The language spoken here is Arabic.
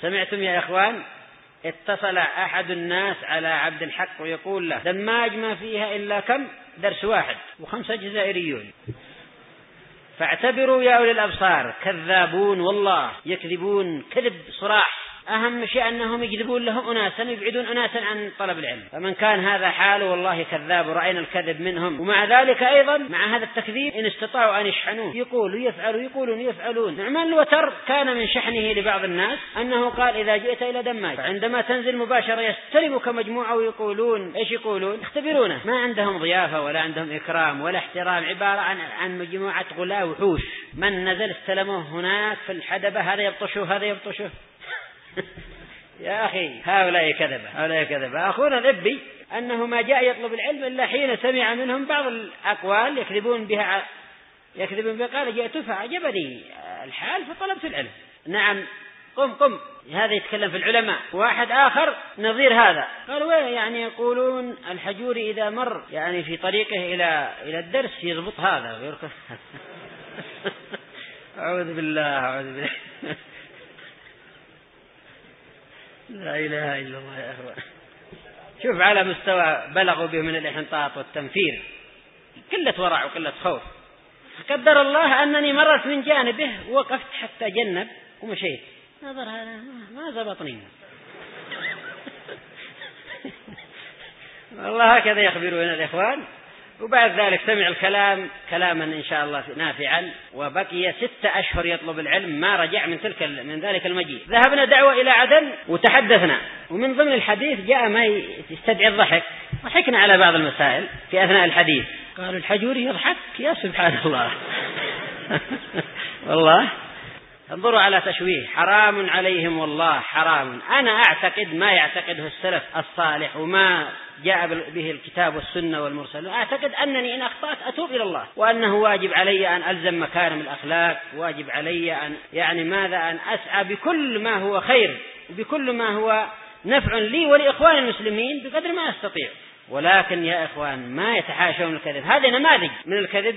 سمعتم يا إخوان؟ اتصل أحد الناس على عبد الحق ويقول له دماج ما فيها إلا كم؟ درس واحد وخمسة جزائريون. فاعتبروا يا أولي الأبصار كذابون والله يكذبون كذب صراح أهم شيء أنهم يجذبون لهم أناسا يبعدون أناسا عن طلب العلم. فمن كان هذا حاله والله كذاب ورأينا الكذب منهم. ومع ذلك أيضا مع هذا التكذيب إن استطاعوا أن يشحنوه يقولوا يفعلوا يقولون يفعلون. نعمان الوتر كان من شحنه لبعض الناس أنه قال إذا جئت إلى دماج فعندما تنزل مباشرة يستلمك مجموعة ويقولون إيش يقولون؟ يختبرونه ما عندهم ضيافة ولا عندهم إكرام ولا احترام عبارة عن عن مجموعة غلاة وحوش. من نزل استلموه هناك في الحدبة هذا يبطشه هذا يبطشه. يا أخي هؤلاء كذبة هؤلاء كذبة. أخونا الإبي أنه ما جاء يطلب العلم إلا حين سمع منهم بعض الأقوال يكذبون بها يكذبون بها. قال جئت فعجبني الحال فطلبت العلم. نعم قم قم. هذا يتكلم في العلماء. واحد آخر نظير هذا. قال وين يعني يقولون الحجوري إذا مر؟ يعني في طريقه إلى إلى الدرس يضبط هذا ويركض أعوذ بالله أعوذ بالله. لا إله إلا الله يا أخوان. شوف على مستوى بلغوا به من الإحنطاط والتنفير. قلة ورع وقلة خوف. قدر الله أنني مررت من جانبه ووقفت حتى جنب ومشيت. نظر هذا ما زبطني. والله هكذا يخبرون الإخوان. وبعد ذلك سمع الكلام كلاما إن شاء الله نافعا وبقي ستة أشهر يطلب العلم ما رجع من تلك من ذلك المجيء. ذهبنا دعوة إلى عدن وتحدثنا ومن ضمن الحديث جاء ما يستدعي الضحك. ضحكنا على بعض المسائل في أثناء الحديث. قالوا الحجوري يضحك يا سبحان الله. والله انظروا على تشويه. حرام عليهم والله حرام. أنا أعتقد ما يعتقده السلف الصالح وما جاء به الكتاب والسنة والمرسل أعتقد أنني إن أخطأت أتوب إلى الله. وأنه واجب علي أن ألزم مكارم الأخلاق. واجب علي أن يعني ماذا؟ أن أسعى بكل ما هو خير وبكل ما هو نفع لي ولإخوان المسلمين بقدر ما أستطيع. ولكن يا إخوان ما يتحاشون الكذب. هذه نماذج من الكذب.